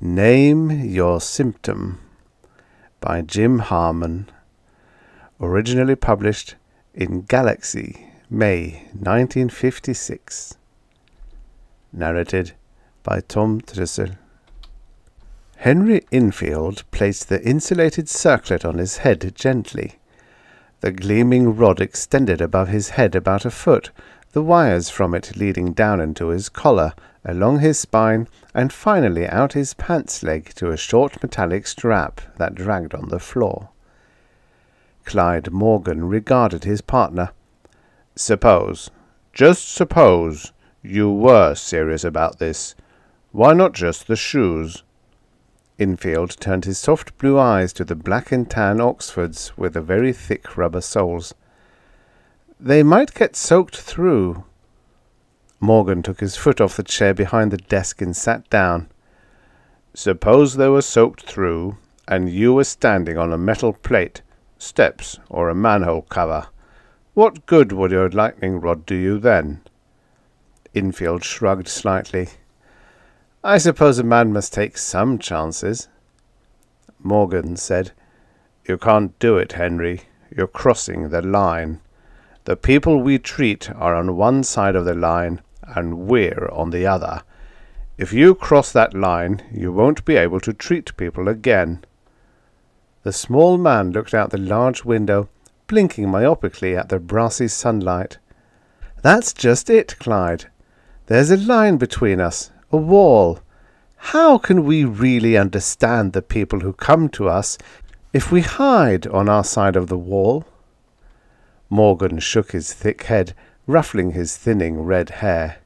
Name Your Symptom by Jim Harmon, originally published in Galaxy, May 1956. Narrated by Tom Trussel. Henry Infield placed the insulated circlet on his head gently. The gleaming rod extended above his head about a foot, the wires from it leading down into his collar, along his spine, and finally out his pants leg to a short metallic strap that dragged on the floor. Clyde Morgan regarded his partner. Suppose, just suppose, you were serious about this. Why not just the shoes? Infield turned his soft blue eyes to the black and tan Oxfords with the very thick rubber soles. They might get soaked through. Morgan took his foot off the chair behind the desk and sat down. Suppose they were soaked through, and you were standing on a metal plate, steps, or a manhole cover. What good would your lightning rod do you then? Infield shrugged slightly. I suppose a man must take some chances. Morgan said, You can't do it, Henry. You're crossing the line. The people we treat are on one side of the line, and we're on the other. If you cross that line, you won't be able to treat people again. The small man looked out the large window, blinking myopically at the brassy sunlight. That's just it, Clyde. There's a line between us, a wall. How can we really understand the people who come to us if we hide on our side of the wall? Morgan shook his thick head, ruffling his thinning red hair.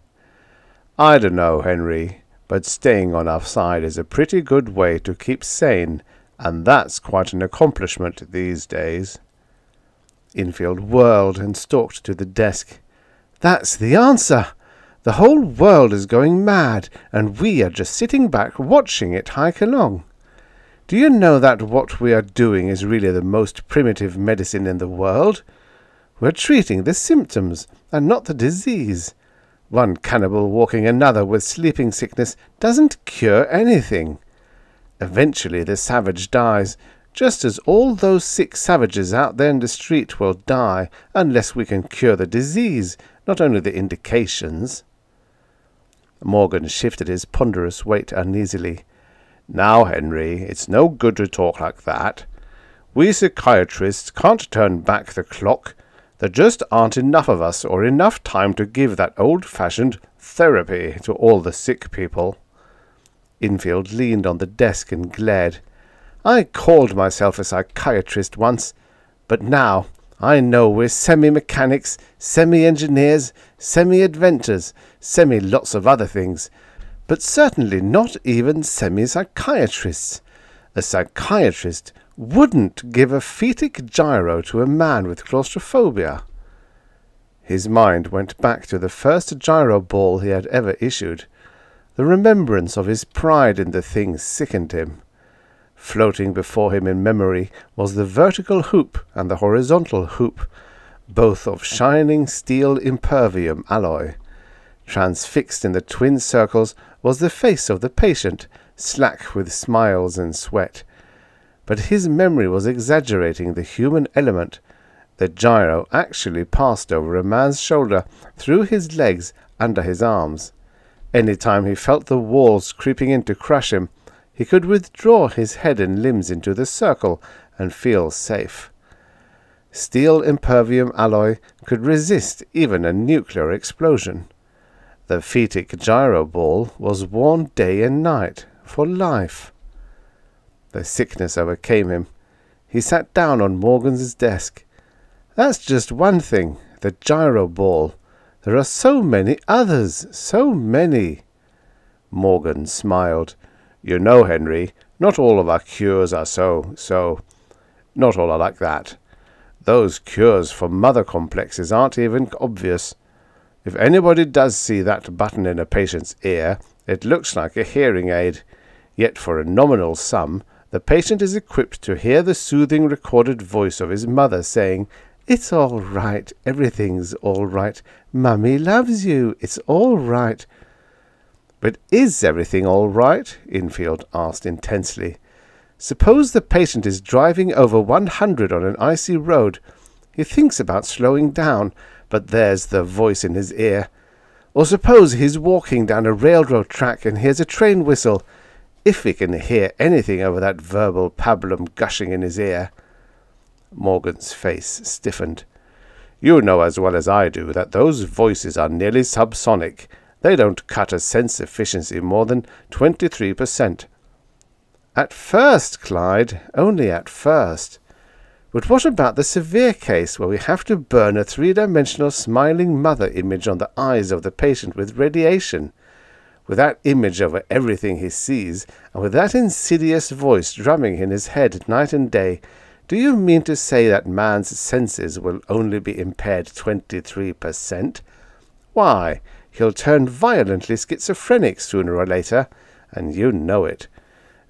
I don't know, Henry, but staying on our side is a pretty good way to keep sane, and that's quite an accomplishment these days. Infield whirled and stalked to the desk. That's the answer! The whole world is going mad, and we are just sitting back watching it hike along. Do you know that what we are doing is really the most primitive medicine in the world? We're treating the symptoms and not the disease. One cannibal walking another with sleeping sickness doesn't cure anything. Eventually the savage dies, just as all those sick savages out there in the street will die unless we can cure the disease, not only the indications. Morgan shifted his ponderous weight uneasily. Now, Henry, it's no good to talk like that. We psychiatrists can't turn back the clock. There just aren't enough of us or enough time to give that old-fashioned therapy to all the sick people. Infield leaned on the desk and glared. I called myself a psychiatrist once, but now I know we're semi-mechanics, semi-engineers, semi-inventors, semi-lots of other things, but certainly not even semi-psychiatrists. A psychiatrist wouldn't give a phaetic gyro to a man with claustrophobia. His mind went back to the first gyro ball he had ever issued. The remembrance of his pride in the thing sickened him. Floating before him in memory was the vertical hoop and the horizontal hoop, both of shining steel impervium alloy. Transfixed in the twin circles was the face of the patient, slack with smiles and sweat but his memory was exaggerating the human element. The gyro actually passed over a man's shoulder, through his legs, under his arms. Any time he felt the walls creeping in to crush him, he could withdraw his head and limbs into the circle and feel safe. Steel impervium alloy could resist even a nuclear explosion. The phaetic gyro ball was worn day and night for life. The sickness overcame him. He sat down on Morgan's desk. That's just one thing, the gyro ball. There are so many others, so many. Morgan smiled. You know, Henry, not all of our cures are so, so. Not all are like that. Those cures for mother complexes aren't even obvious. If anybody does see that button in a patient's ear, it looks like a hearing aid. Yet for a nominal sum, the patient is equipped to hear the soothing recorded voice of his mother saying, It's all right, everything's all right, Mummy loves you, it's all right. But is everything all right? Infield asked intensely. Suppose the patient is driving over 100 on an icy road. He thinks about slowing down, but there's the voice in his ear. Or suppose he's walking down a railroad track and hears a train whistle, if he can hear anything over that verbal pablum gushing in his ear. Morgan's face stiffened. You know as well as I do that those voices are nearly subsonic. They don't cut a sense efficiency more than 23%. At first, Clyde, only at first. But what about the severe case where we have to burn a three dimensional smiling mother image on the eyes of the patient with radiation? With that image over everything he sees, and with that insidious voice drumming in his head night and day, do you mean to say that man's senses will only be impaired 23%? Why, he'll turn violently schizophrenic sooner or later, and you know it.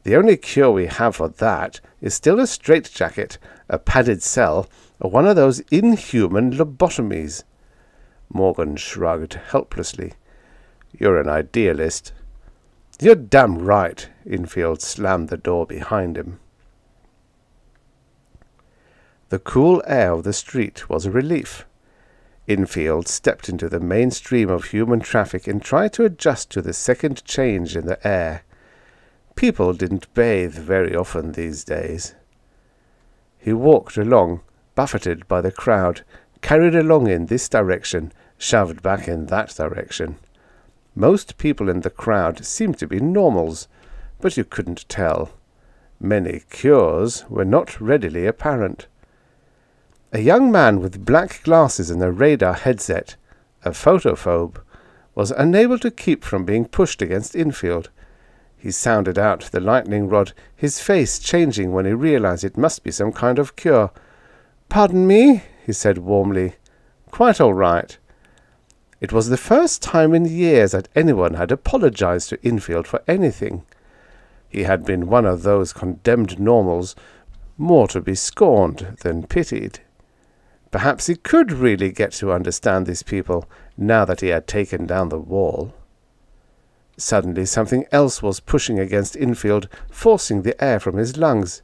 The only cure we have for that is still a straitjacket, a padded cell, or one of those inhuman lobotomies. Morgan shrugged helplessly. You're an idealist. You're damn right. Infield slammed the door behind him. The cool air of the street was a relief. Infield stepped into the main stream of human traffic and tried to adjust to the second change in the air. People didn't bathe very often these days. He walked along, buffeted by the crowd, carried along in this direction, shoved back in that direction. Most people in the crowd seemed to be normals, but you couldn't tell. Many cures were not readily apparent. A young man with black glasses and a radar headset, a photophobe, was unable to keep from being pushed against Infield. He sounded out the lightning rod, his face changing when he realized it must be some kind of cure. Pardon me, he said warmly. Quite all right. It was the first time in years that anyone had apologized to Infield for anything. He had been one of those condemned normals, more to be scorned than pitied. Perhaps he could really get to understand these people now that he had taken down the wall. Suddenly something else was pushing against Infield, forcing the air from his lungs.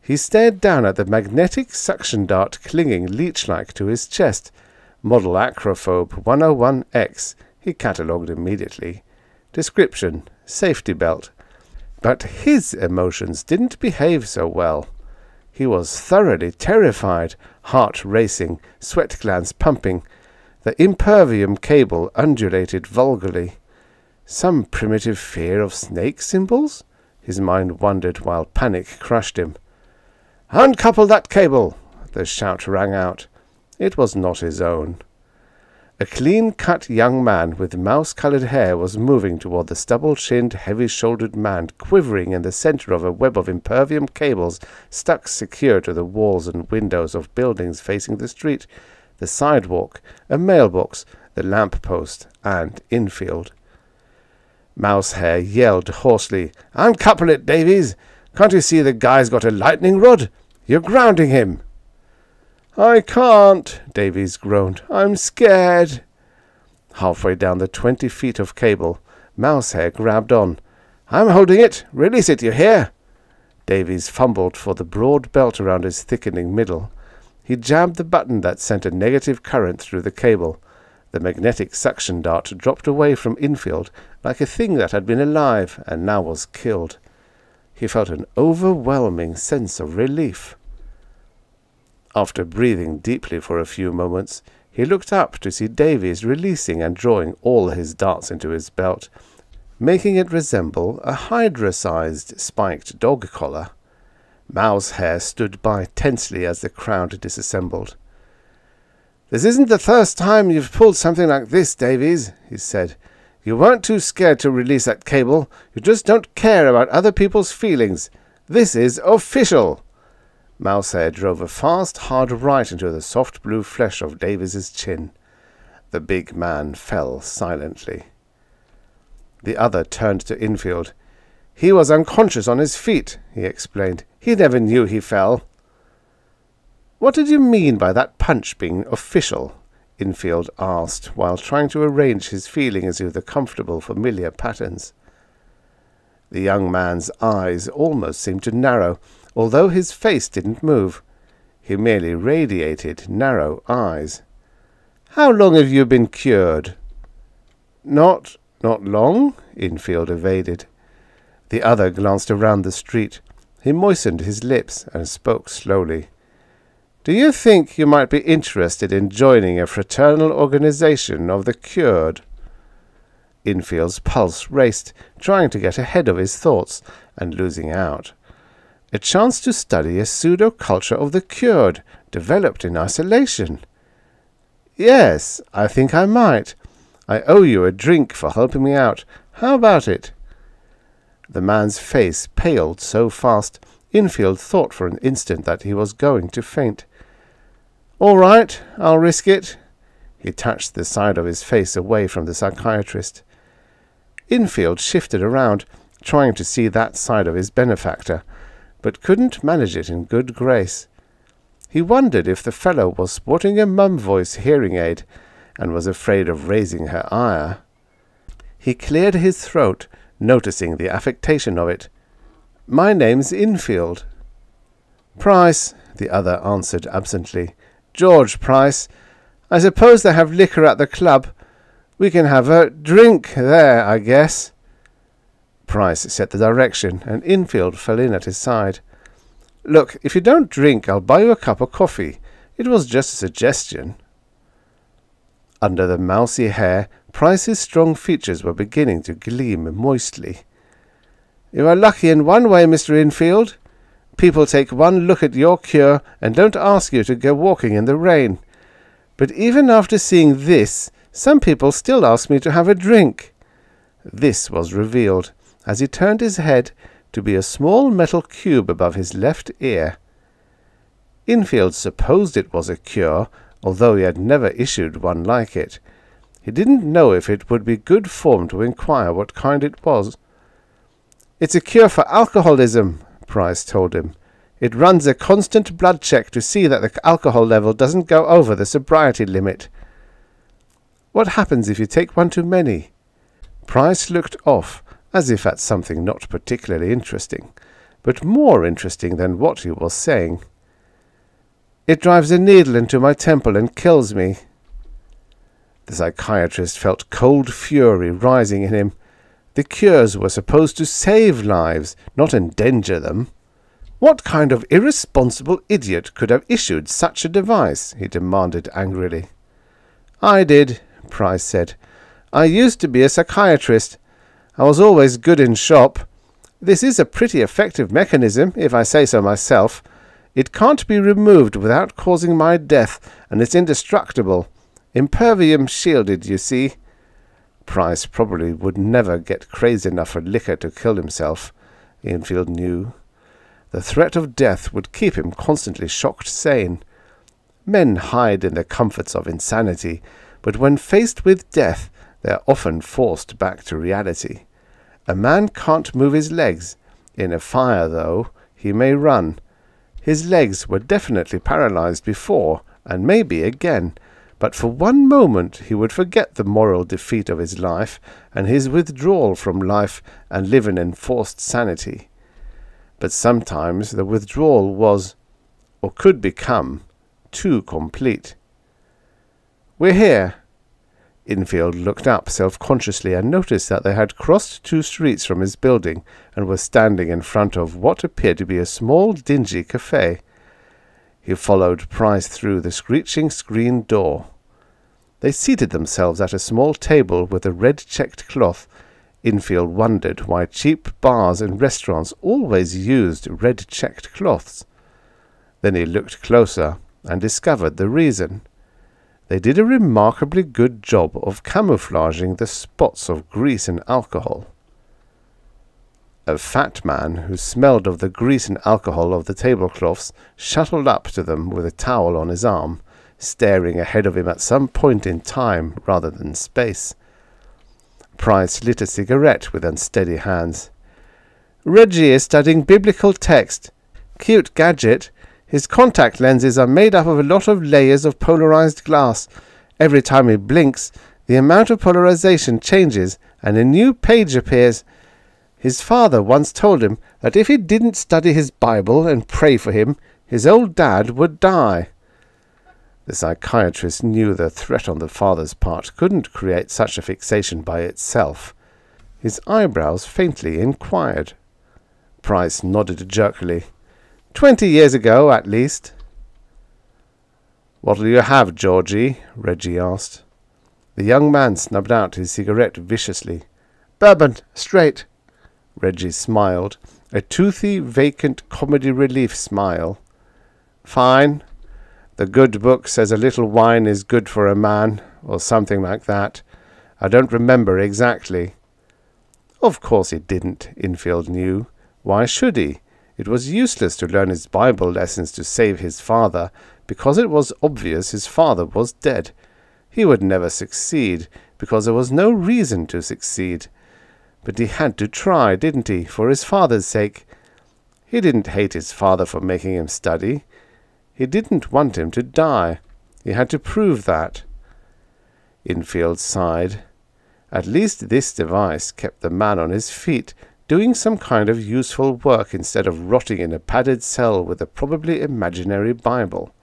He stared down at the magnetic suction dart clinging leech-like to his chest. Model Acrophobe 101X, he catalogued immediately. Description, safety belt. But his emotions didn't behave so well. He was thoroughly terrified, heart racing, sweat glands pumping. The impervium cable undulated vulgarly. Some primitive fear of snake symbols? His mind wandered while panic crushed him. Uncouple that cable! The shout rang out. It was not his own. A clean-cut young man with mouse-colored hair was moving toward the stubble-chinned, heavy-shouldered man quivering in the center of a web of impervium cables stuck secure to the walls and windows of buildings facing the street, the sidewalk, a mailbox, the lamp-post, and Infield. Mouse Mousehair yelled hoarsely, Uncouple it, Davies! Can't you see the guy's got a lightning rod? You're grounding him! I can't, Davies groaned. I'm scared. Halfway down the twenty feet of cable, Mousehair grabbed on. I'm holding it. Release it, you hear? Davies fumbled for the broad belt around his thickening middle. He jabbed the button that sent a negative current through the cable. The magnetic suction dart dropped away from Infield like a thing that had been alive and now was killed. He felt an overwhelming sense of relief. After breathing deeply for a few moments, he looked up to see Davies releasing and drawing all his darts into his belt, making it resemble a hydra-sized spiked dog collar. Mousehair stood by tensely as the crowd disassembled. This isn't the first time you've pulled something like this, Davies, he said. You weren't too scared to release that cable. You just don't care about other people's feelings. This is official. Mousehair drove a fast, hard right into the soft blue flesh of Davies's chin. The big man fell silently. The other turned to Infield. He was unconscious on his feet, he explained. He never knew he fell. What did you mean by that punch being official? Infield asked, while trying to arrange his feelings with the comfortable, familiar patterns. The young man's eyes almost seemed to narrow, although his face didn't move. He merely radiated narrow eyes. How long have you been cured? Not not long, Infield evaded. The other glanced around the street. He moistened his lips and spoke slowly. Do you think you might be interested in joining a fraternal organization of the cured? Infield's pulse raced, trying to get ahead of his thoughts and losing out. A chance to study a pseudo culture of the cured, developed in isolation. Yes, I think I might. I owe you a drink for helping me out. How about it? The man's face paled so fast, Infield thought for an instant that he was going to faint. All right, I'll risk it. He touched the side of his face away from the psychiatrist. Infield shifted around, trying to see that side of his benefactor, but couldn't manage it in good grace. He wondered if the fellow was sporting a mum voice hearing aid and was afraid of raising her ire. He cleared his throat, noticing the affectation of it. My name's Infield. Price, the other answered absently. George Price. I suppose they have liquor at the club. We can have a drink there, I guess. Price set the direction, and Infield fell in at his side. Look, if you don't drink, I'll buy you a cup of coffee. It was just a suggestion. Under the mousy hair, Price's strong features were beginning to gleam moistly. You are lucky in one way, Mr. Infield. People take one look at your cure and don't ask you to go walking in the rain. But even after seeing this, some people still ask me to have a drink. This was revealed as he turned his head to be a small metal cube above his left ear. Infield supposed it was a cure, although he had never issued one like it. He didn't know if it would be good form to inquire what kind it was. It's a cure for alcoholism, Price told him. It runs a constant blood check to see that the alcohol level doesn't go over the sobriety limit. What happens if you take one too many? Price looked off, as if at something not particularly interesting, but more interesting than what he was saying. It drives a needle into my temple and kills me. The psychiatrist felt cold fury rising in him. The cures were supposed to save lives, not endanger them. What kind of irresponsible idiot could have issued such a device? he demanded angrily. I did, Price said. I used to be a psychiatrist. I was always good in shop. This is a pretty effective mechanism, if I say so myself. It can't be removed without causing my death, and it's indestructible. Impervium shielded, you see. Price probably would never get crazy enough for liquor to kill himself, Infield knew. The threat of death would keep him constantly shocked sane. Men hide in the comforts of insanity, but when faced with death, they are often forced back to reality. A man can't move his legs. In a fire, though, he may run. His legs were definitely paralyzed before, and maybe again, but for one moment he would forget the moral defeat of his life and his withdrawal from life and live in enforced sanity. But sometimes the withdrawal was, or could become, too complete. We're here. Infield looked up self-consciously and noticed that they had crossed two streets from his building and were standing in front of what appeared to be a small, dingy cafe. He followed Price through the screeching screen door. They seated themselves at a small table with a red-checked cloth. Infield wondered why cheap bars and restaurants always used red-checked cloths. Then he looked closer and discovered the reason. They did a remarkably good job of camouflaging the spots of grease and alcohol. A fat man who smelled of the grease and alcohol of the tablecloths shuttled up to them with a towel on his arm staring ahead of him at some point in time rather than space. Price lit a cigarette with unsteady hands. Reggie is studying biblical text. Cute gadget. His contact lenses are made up of a lot of layers of polarized glass. Every time he blinks, the amount of polarization changes and a new page appears. His father once told him that if he didn't study his Bible and pray for him, his old dad would die. The psychiatrist knew the threat on the father's part couldn't create such a fixation by itself. His eyebrows faintly inquired. Price nodded jerkily. Twenty years ago, at least. What'll you have, Georgie? Reggie asked. The young man snubbed out his cigarette viciously. Bourbon, straight. Reggie smiled, a toothy, vacant comedy relief smile. Fine, the good book says a little wine is good for a man, or something like that. I don't remember exactly. Of course it didn't, Infield knew. Why should he? It was useless to learn his Bible lessons to save his father, because it was obvious his father was dead. He would never succeed, because there was no reason to succeed. But he had to try, didn't he, for his father's sake? He didn't hate his father for making him study. He didn't want him to die. He had to prove that. Infield sighed. At least this device kept the man on his feet, doing some kind of useful work instead of rotting in a padded cell with a probably imaginary Bible.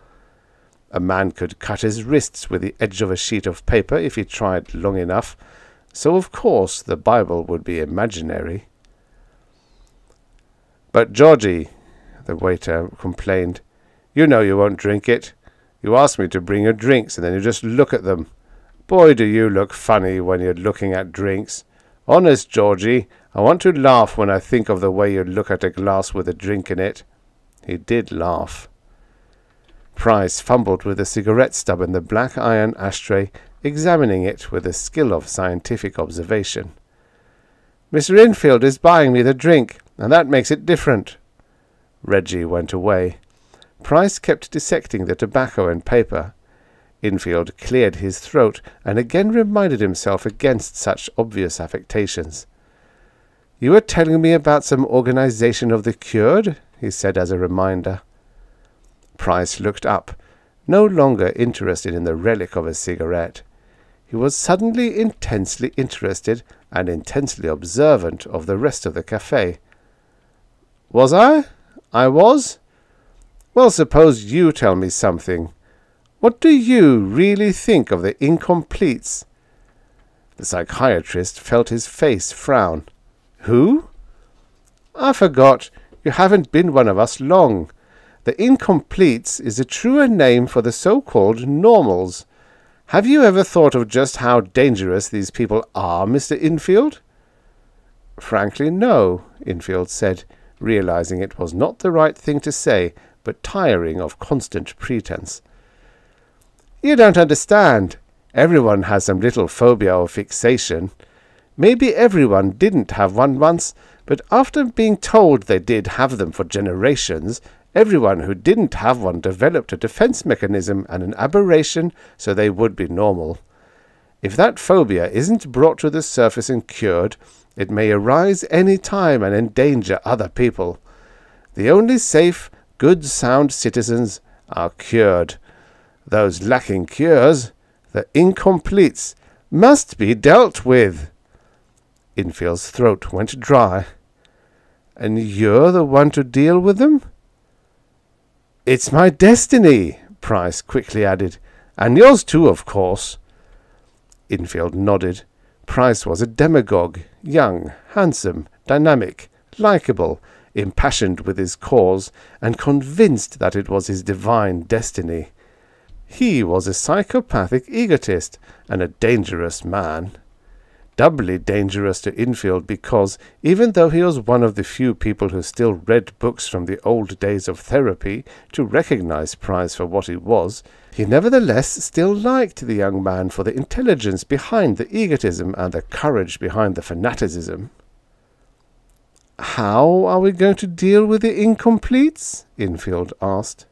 A man could cut his wrists with the edge of a sheet of paper if he tried long enough, so of course the Bible would be imaginary. But Georgie, the waiter complained, you know you won't drink it. You ask me to bring you drinks, and then you just look at them. Boy, do you look funny when you're looking at drinks. Honest, Georgie, I want to laugh when I think of the way you look at a glass with a drink in it. He did laugh. Price fumbled with the cigarette stub in the black iron ashtray, examining it with the skill of scientific observation. Mr. Infield is buying me the drink, and that makes it different. Reggie went away. Price kept dissecting the tobacco and paper. Infield cleared his throat and again reminded himself against such obvious affectations. You were telling me about some organization of the cured, he said as a reminder. Price looked up, no longer interested in the relic of a cigarette. He was suddenly intensely interested and intensely observant of the rest of the cafe. Was I? I was? Well, suppose you tell me something. What do you really think of the incompletes? The psychiatrist felt his face frown. Who? I forgot. You haven't been one of us long. The incompletes is a truer name for the so-called normals. Have you ever thought of just how dangerous these people are, Mr. Infield? Frankly, no, Infield said, realizing it was not the right thing to say but tiring of constant pretense. You don't understand. Everyone has some little phobia or fixation. Maybe everyone didn't have one once, but after being told they did have them for generations, everyone who didn't have one developed a defense mechanism and an aberration so they would be normal. If that phobia isn't brought to the surface and cured, it may arise any time and endanger other people. The only safe good sound citizens are cured. Those lacking cures, the incompletes, must be dealt with. Infield's throat went dry. And you're the one to deal with them? It's my destiny, Price quickly added. And yours too, of course. Infield nodded. Price was a demagogue, young, handsome, dynamic, likable, impassioned with his cause, and convinced that it was his divine destiny. He was a psychopathic egotist and a dangerous man. Doubly dangerous to Infield because, even though he was one of the few people who still read books from the old days of therapy to recognize Price for what he was, he nevertheless still liked the young man for the intelligence behind the egotism and the courage behind the fanaticism. How are we going to deal with the incompletes? Infield asked.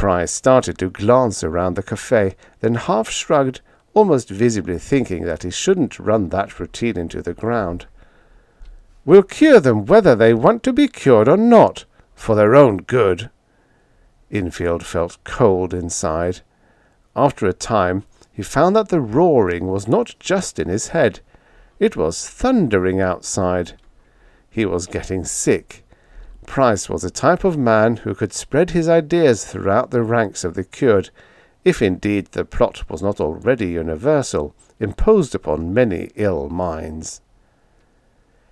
Price started to glance around the cafe, then half shrugged, almost visibly thinking that he shouldn't run that routine into the ground. We'll cure them whether they want to be cured or not, for their own good. Infield felt cold inside. After a time, he found that the roaring was not just in his head, it was thundering outside. He was getting sick. Price was a type of man who could spread his ideas throughout the ranks of the cured, if indeed the plot was not already universal, imposed upon many ill minds.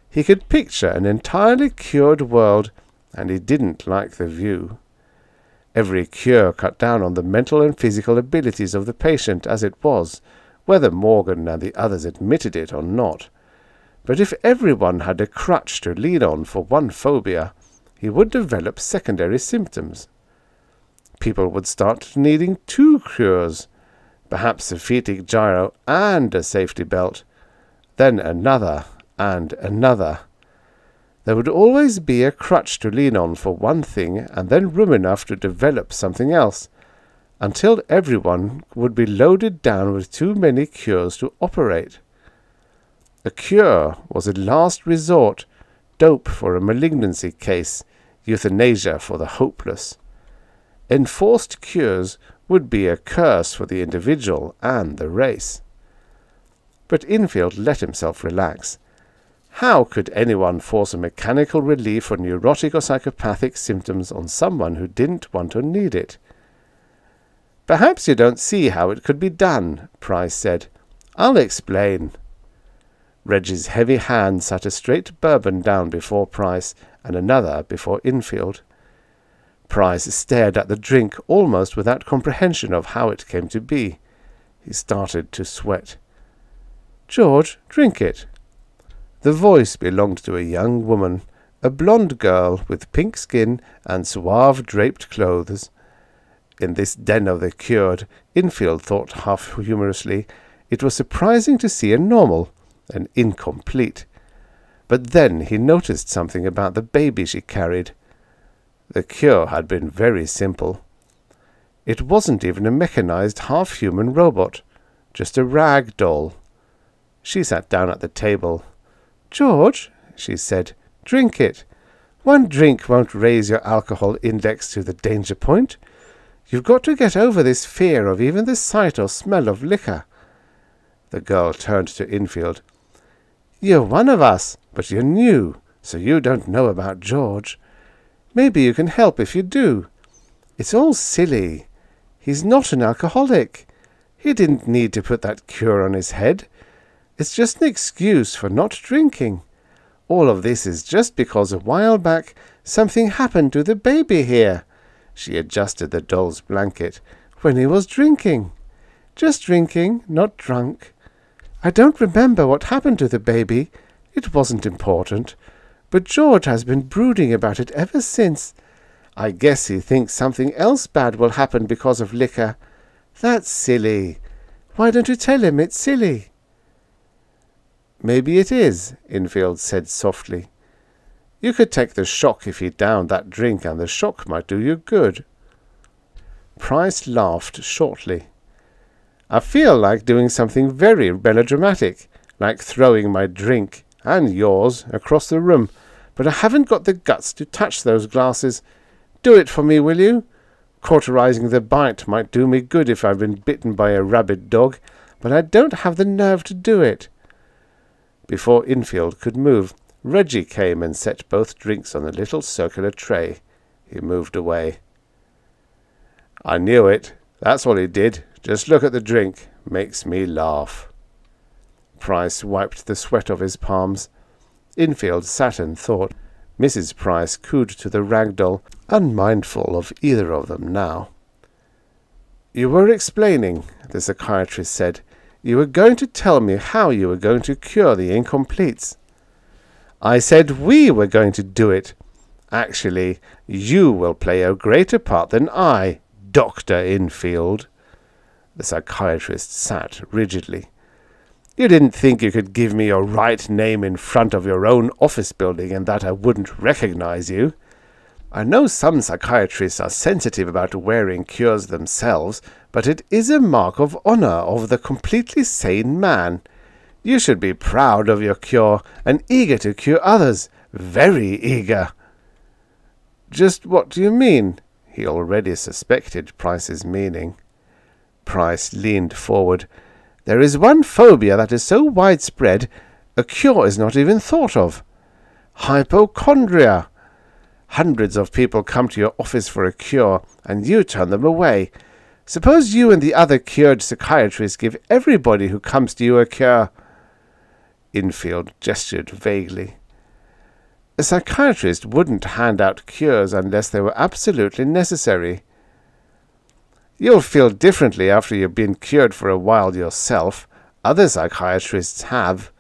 He could picture an entirely cured world, and he didn't like the view. Every cure cut down on the mental and physical abilities of the patient as it was, whether Morgan and the others admitted it or not. But if everyone had a crutch to lean on for one phobia, he would develop secondary symptoms. People would start needing two cures, perhaps a phaetic gyro and a safety belt, then another and another. There would always be a crutch to lean on for one thing and then room enough to develop something else, until everyone would be loaded down with too many cures to operate. A cure was a last resort, dope for a malignancy case, euthanasia for the hopeless. Enforced cures would be a curse for the individual and the race. But Infield let himself relax. How could anyone force a mechanical relief for neurotic or psychopathic symptoms on someone who didn't want or need it? Perhaps you don't see how it could be done, Price said. I'll explain. Reggie's heavy hand sat a straight bourbon down before Price and another before Infield. Price stared at the drink almost without comprehension of how it came to be. He started to sweat. George, drink it. The voice belonged to a young woman, a blonde girl with pink skin and suave draped clothes. In this den of the cured, Infield thought half humorously, it was surprising to see a normal, an incomplete. But then he noticed something about the baby she carried. The cure had been very simple. It wasn't even a mechanized half-human robot, just a rag doll. She sat down at the table. George, she said, drink it. One drink won't raise your alcohol index to the danger point. You've got to get over this fear of even the sight or smell of liquor. The girl turned to Infield. You're one of us, but you're new, so you don't know about George. Maybe you can help if you do. It's all silly. He's not an alcoholic. He didn't need to put that cure on his head. It's just an excuse for not drinking. All of this is just because a while back something happened to the baby here. She adjusted the doll's blanket. When he was drinking. Just drinking, not drunk. I don't remember what happened to the baby. It wasn't important but George has been brooding about it ever since. I guess he thinks something else bad will happen because of liquor. That's silly. Why don't you tell him it's silly? Maybe it is, Infield said softly. You could take the shock if he downed that drink, and the shock might do you good. Price laughed shortly. I feel like doing something very melodramatic, like throwing my drink and yours across the room, but I haven't got the guts to touch those glasses. Do it for me, will you? Cauterizing the bite might do me good if I've been bitten by a rabid dog, but I don't have the nerve to do it. Before Infield could move, Reggie came and set both drinks on the little circular tray. He moved away. I knew it. That's what he did. Just look at the drink. Makes me laugh. Price wiped the sweat off his palms. Infield sat and thought. Mrs. Price cooed to the rag doll, unmindful of either of them now. You were explaining, the psychiatrist said. You were going to tell me how you were going to cure the incompletes. I said we were going to do it. Actually, you will play a greater part than I, Dr. Infield. The psychiatrist sat rigidly. You didn't think you could give me your right name in front of your own office building and that I wouldn't recognize you. I know some psychiatrists are sensitive about wearing cures themselves, but it is a mark of honor of the completely sane man. You should be proud of your cure and eager to cure others. Very eager. Just what do you mean? He already suspected Price's meaning. Price leaned forward. There is one phobia that is so widespread a cure is not even thought of. Hypochondria. Hundreds of people come to your office for a cure, and you turn them away. Suppose you and the other cured psychiatrists give everybody who comes to you a cure. Infield gestured vaguely. A psychiatrist wouldn't hand out cures unless they were absolutely necessary. You'll feel differently after you've been cured for a while yourself. Other psychiatrists have.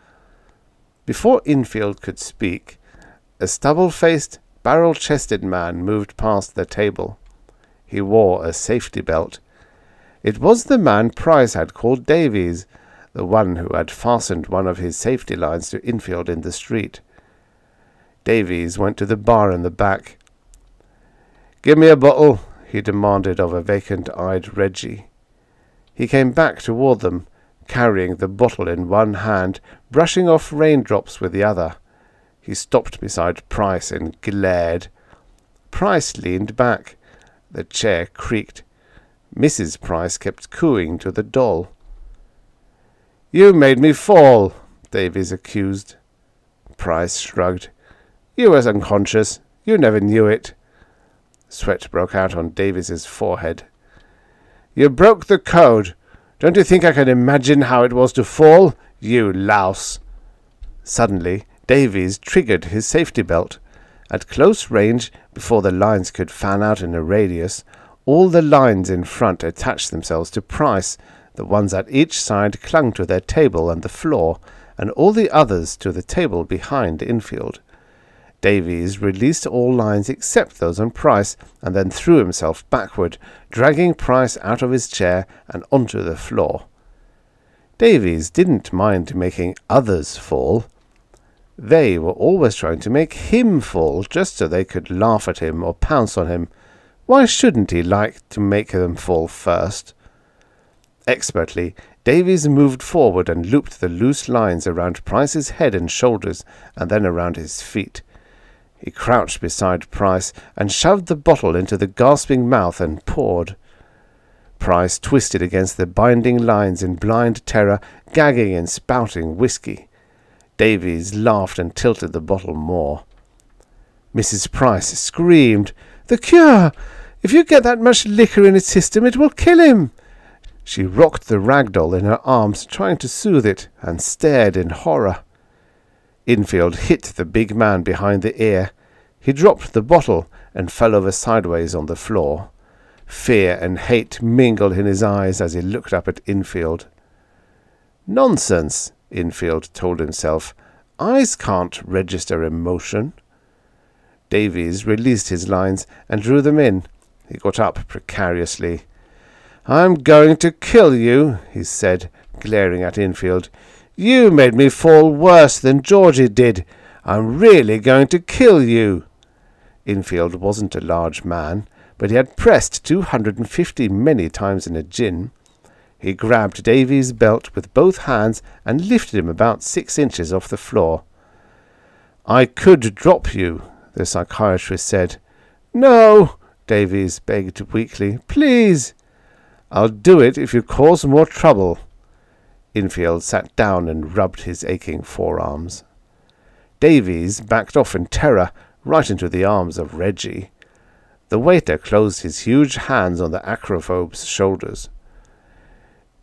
Before Infield could speak, a stubble-faced, barrel-chested man moved past the table. He wore a safety belt. It was the man Price had called Davies, the one who had fastened one of his safety lines to Infield in the street. Davies went to the bar in the back. Give me a bottle, he demanded of a vacant-eyed Reggie. He came back toward them, carrying the bottle in one hand, brushing off raindrops with the other. He stopped beside Price and glared. Price leaned back. The chair creaked. Mrs. Price kept cooing to the doll. You made me fall, Davies accused. Price shrugged. You was unconscious. You never knew it. Sweat broke out on Davies's forehead. You broke the code. Don't you think I can imagine how it was to fall? You louse. Suddenly, Davies triggered his safety belt. At close range, before the lines could fan out in a radius, all the lines in front attached themselves to Price, the ones at each side clung to their table and the floor, and all the others to the table behind Infield. Davies released all lines except those on Price, and then threw himself backward, dragging Price out of his chair and onto the floor. Davies didn't mind making others fall. They were always trying to make him fall, just so they could laugh at him or pounce on him. Why shouldn't he like to make them fall first? Expertly, Davies moved forward and looped the loose lines around Price's head and shoulders, and then around his feet. He crouched beside Price and shoved the bottle into the gasping mouth and poured. Price twisted against the binding lines in blind terror, gagging and spouting whisky. Davies laughed and tilted the bottle more. Mrs. Price screamed, The cure! If you get that much liquor in his system, it will kill him! She rocked the rag doll in her arms, trying to soothe it, and stared in horror. Infield hit the big man behind the ear. He dropped the bottle and fell over sideways on the floor. Fear and hate mingled in his eyes as he looked up at Infield. Nonsense, Infield told himself. Eyes can't register emotion. Davies released his lines and drew them in. He got up precariously. I'm going to kill you, he said, glaring at Infield. You made me fall worse than Georgie did. I'm really going to kill you. Infield wasn't a large man, but he had pressed two hundred and fifty many times in a gin. He grabbed Davies' belt with both hands and lifted him about six inches off the floor. I could drop you, the psychiatrist said. No, Davies begged weakly. Please. I'll do it if you cause more trouble. Infield sat down and rubbed his aching forearms. Davies backed off in terror, right into the arms of Reggie. The waiter closed his huge hands on the acrophobe's shoulders.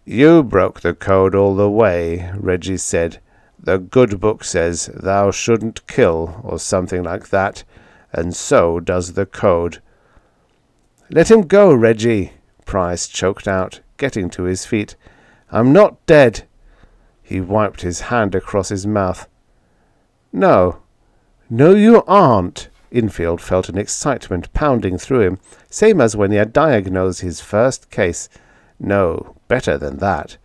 You broke the code all the way, Reggie said. The good book says thou shouldn't kill, or something like that, and so does the code. Let him go, Reggie, Price choked out, getting to his feet. I'm not dead. He wiped his hand across his mouth. No. No, you aren't. Infield felt an excitement pounding through him, same as when he had diagnosed his first case. No, better than that.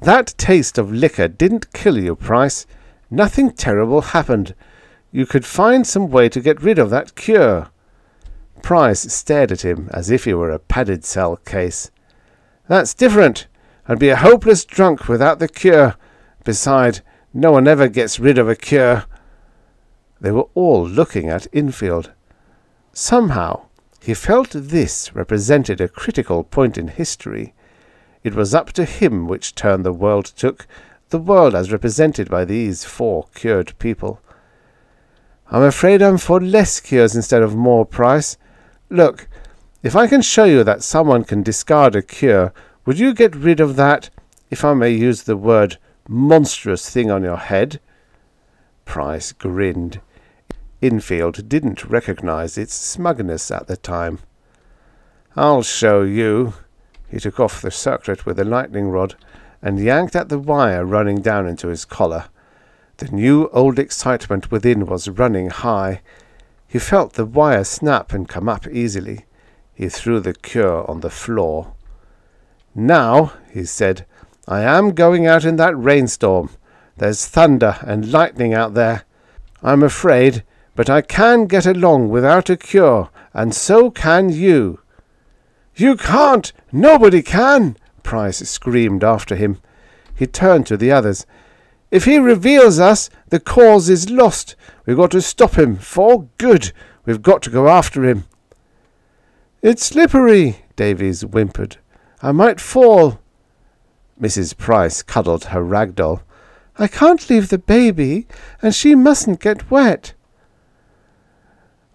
That taste of liquor didn't kill you, Price. Nothing terrible happened. You could find some way to get rid of that cure. Price stared at him as if he were a padded cell case. That's different. I'd be a hopeless drunk without the cure. Beside, no one ever gets rid of a cure. They were all looking at Infield. Somehow, he felt this represented a critical point in history. It was up to him which turn the world took, the world as represented by these four cured people. I'm afraid I'm for less cures instead of more Price. Look, if I can show you that someone can discard a cure, would you get rid of that, if I may use the word, monstrous thing on your head? Price grinned. Infield didn't recognize its smugness at the time. I'll show you. He took off the circlet with the lightning rod and yanked at the wire running down into his collar. The new old excitement within was running high. He felt the wire snap and come up easily. He threw the cure on the floor. Now, he said, I am going out in that rainstorm. There's thunder and lightning out there. I'm afraid, but I can get along without a cure, and so can you. You can't! Nobody can! Price screamed after him. He turned to the others. If he reveals us, the cause is lost. We've got to stop him for good. We've got to go after him. It's slippery, Davies whimpered. I might fall. Mrs. Price cuddled her rag doll. I can't leave the baby, and she mustn't get wet.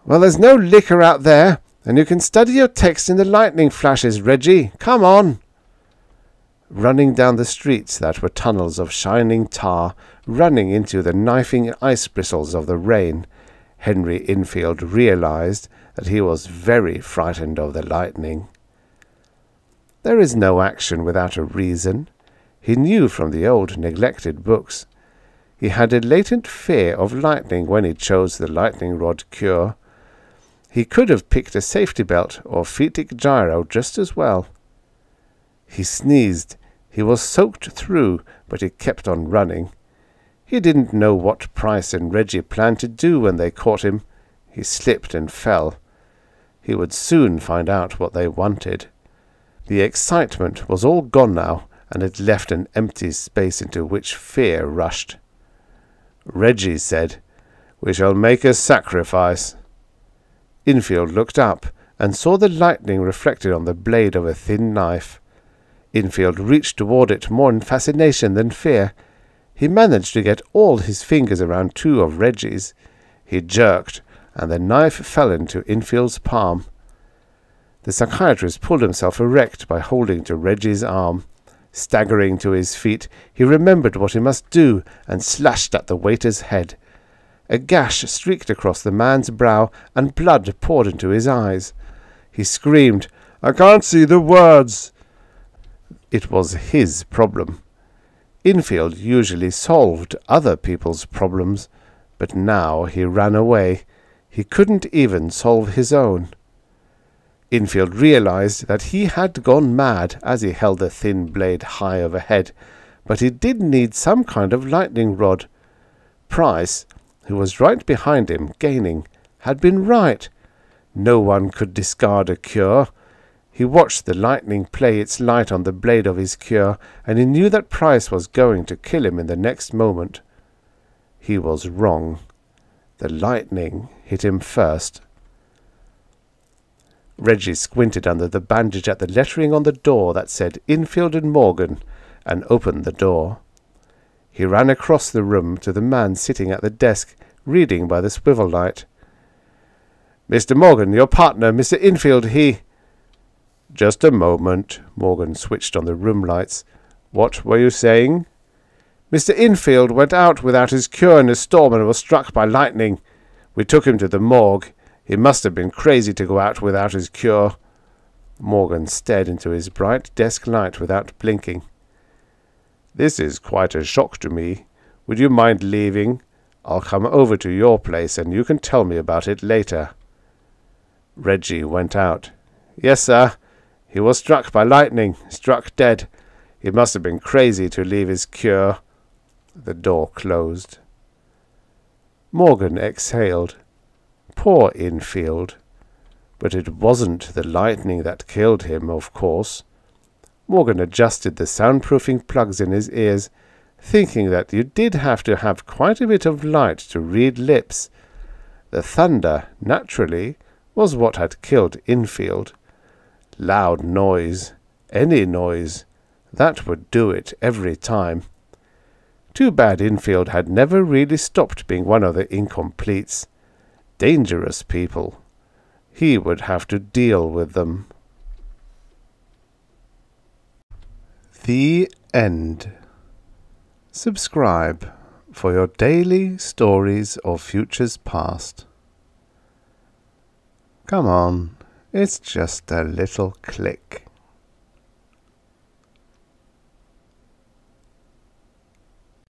Well, there's no liquor out there, and you can study your text in the lightning flashes, Reggie. Come on running down the streets that were tunnels of shining tar, running into the knifing ice bristles of the rain, Henry Infield realized that he was very frightened of the lightning. There is no action without a reason. He knew from the old neglected books. He had a latent fear of lightning when he chose the lightning rod cure. He could have picked a safety belt or phaetic gyro just as well. He sneezed he was soaked through, but he kept on running. He didn't know what Price and Reggie planned to do when they caught him. He slipped and fell. He would soon find out what they wanted. The excitement was all gone now, and had left an empty space into which fear rushed. Reggie said, We shall make a sacrifice. Infield looked up and saw the lightning reflected on the blade of a thin knife. Infield reached toward it more in fascination than fear. He managed to get all his fingers around two of Reggie's. He jerked, and the knife fell into Infield's palm. The psychiatrist pulled himself erect by holding to Reggie's arm. Staggering to his feet, he remembered what he must do and slashed at the waiter's head. A gash streaked across the man's brow, and blood poured into his eyes. He screamed, I can't see the words. It was his problem. Infield usually solved other people's problems, but now he ran away. He couldn't even solve his own. Infield realized that he had gone mad as he held the thin blade high overhead, but he did need some kind of lightning rod. Price, who was right behind him, gaining, had been right. No one could discard a cure, he watched the lightning play its light on the blade of his cure, and he knew that Price was going to kill him in the next moment. He was wrong. The lightning hit him first. Reggie squinted under the bandage at the lettering on the door that said Infield and Morgan, and opened the door. He ran across the room to the man sitting at the desk, reading by the swivel light. Mr. Morgan, your partner, Mr. Infield, he. Just a moment. Morgan switched on the room lights. What were you saying? Mr. Infield went out without his cure in a storm and was struck by lightning. We took him to the morgue. He must have been crazy to go out without his cure. Morgan stared into his bright desk light without blinking. This is quite a shock to me. Would you mind leaving? I'll come over to your place and you can tell me about it later. Reggie went out. Yes, sir. He was struck by lightning, struck dead. He must have been crazy to leave his cure. The door closed. Morgan exhaled. Poor Infield. But it wasn't the lightning that killed him, of course. Morgan adjusted the soundproofing plugs in his ears, thinking that you did have to have quite a bit of light to read lips. The thunder, naturally, was what had killed Infield. Loud noise, any noise, That would do it every time. Too bad Infield had never really stopped being one of the incompletes. Dangerous people. He would have to deal with them. The End. Subscribe for your daily stories of futures past. Come on, it's just a little click.